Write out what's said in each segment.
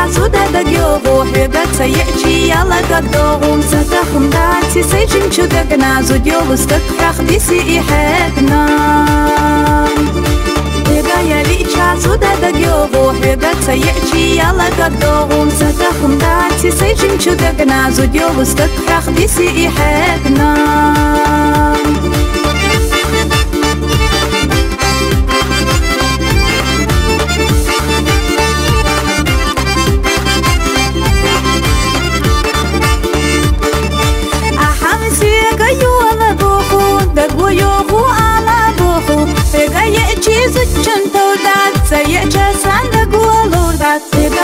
zуда da gyogo hwega tsaychi yala da dogum zata khumda tsi sejin chuda gna zudyo lustak rakh disi i hekna hwega yali cha zуда da gyogo hwega tsaychi yala da dogum zata khumda tsi sejin chuda gna zudyo lustak rakh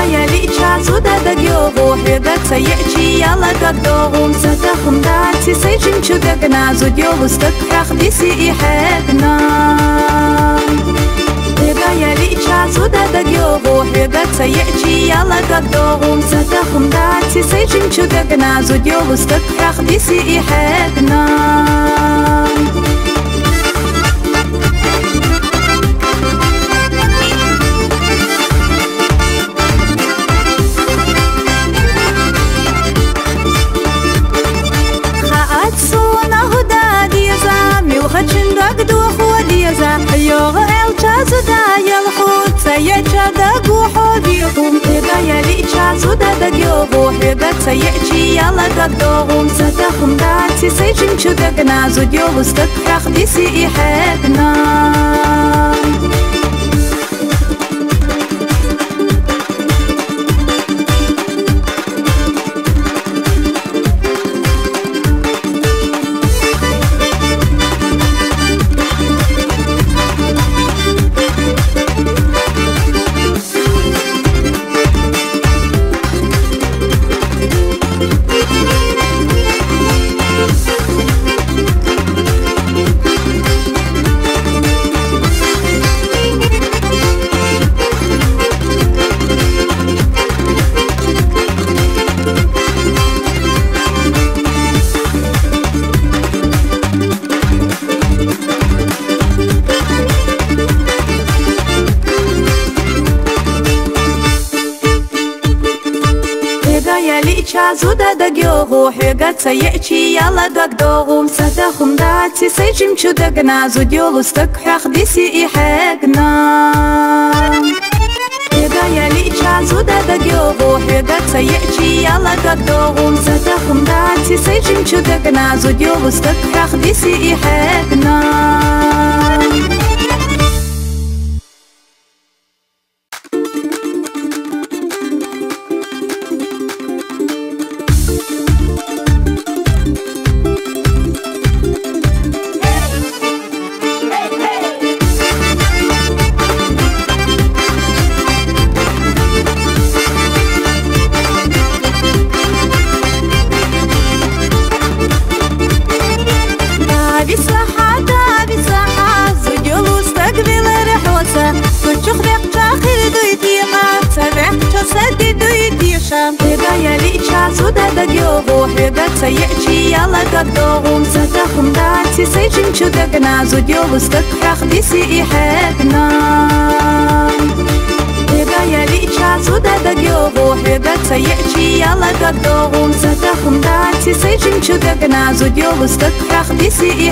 лаяли часуда дагё воҳеда саячи яла гадогум сатахум дарси сайчим чудагна зудё вустак рахдиси иҳебна гаяли часуда дагё воҳеда саячи яла гадогум сатахум дарси сайчим чудагна зудё вустак рахдиси иҳебна چه دعوا حاکم تا یه چه زود داد جواب بهت سعی کی یا لذت دوم ستخم دادی سعیم شد گنازد جواب ست خرختی دازو دا دگیوغو حیگا چایی یالا دوگ دوغو مسادا خوم دا چی سی جیم چو دگ نازو دیولو ستک حیخ دیسی ای یالا دوگ دوغو مسادا خوم دا چی سی جیم چو دگ زوده داد جو و هیچکس یه چیاله کدوم ستخم دادی سعیم چقدر گنازدیوست ک برخ دیسی ایحنا ایرایلی چه زوده داد جو و هیچکس یه چیاله کدوم ستخم دادی سعیم چقدر گنازدیوست ک برخ دیسی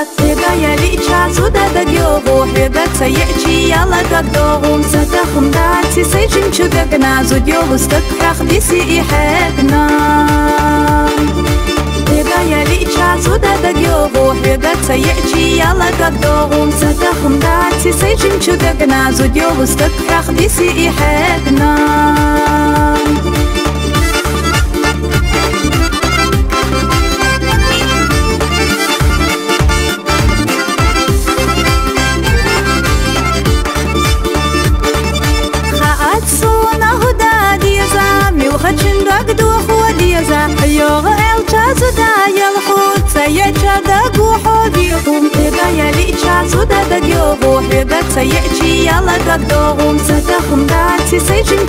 Сега ја лича зуда да гјову Хедаца јечи јала да гдовум Са да хмдарци сей чимчу да гна Зудјову стък крах диси и хекна Сега ја лича зуда да гјову Хедаца јечи јала да гдовум Са да хмдарци сей чимчу да гна Зудјову стък крах диси и хекна часу дадагё вохега цаячи яла дагдогум сатахум дати сейчим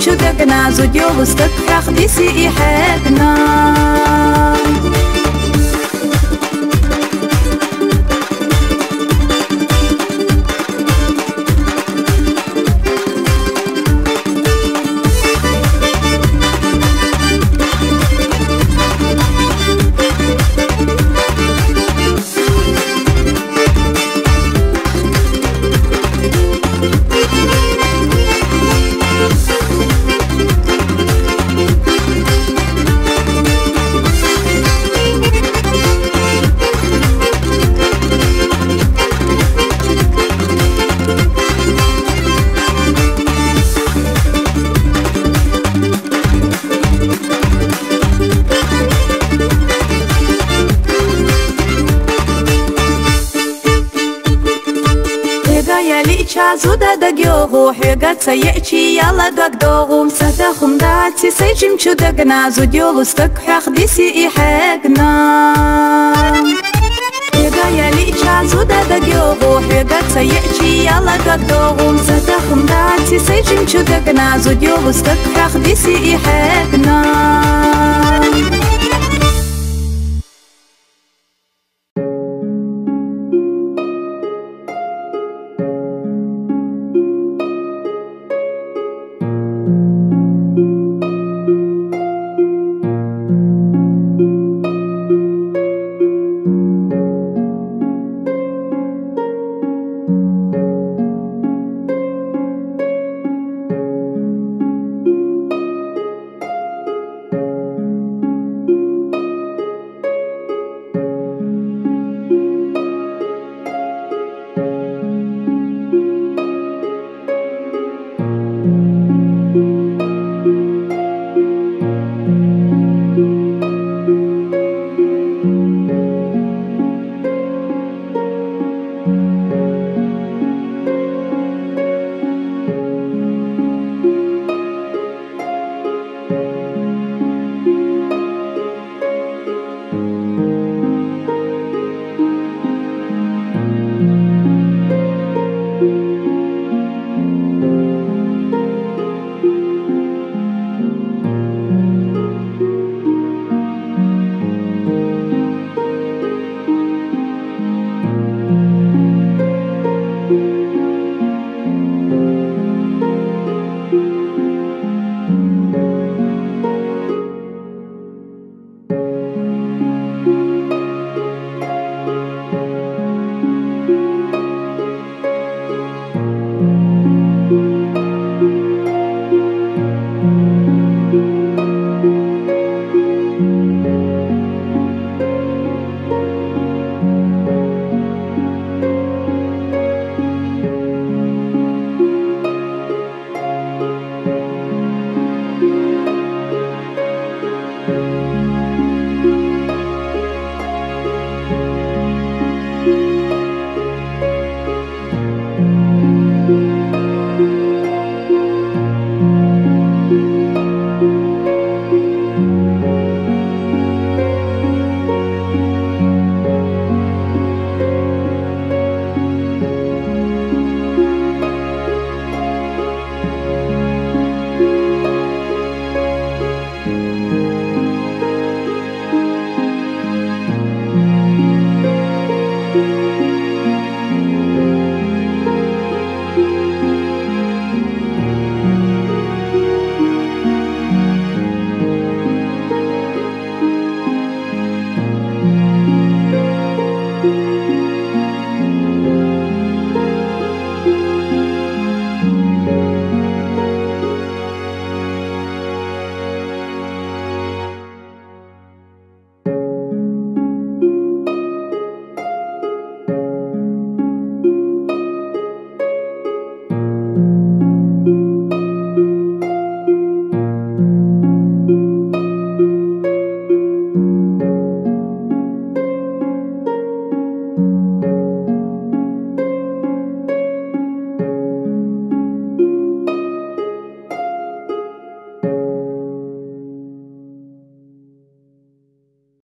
چازو داده گیو غوحی گت یالا دوگ دوغم سدا خم داد سیچم چو دگ نازو دیول استق حق دیسی ای حق نا چازو داده گیو غوحی گت یالا دوگ دوغم سدا خم داد سیچم چو دگ نازو دیول استق دیسی ای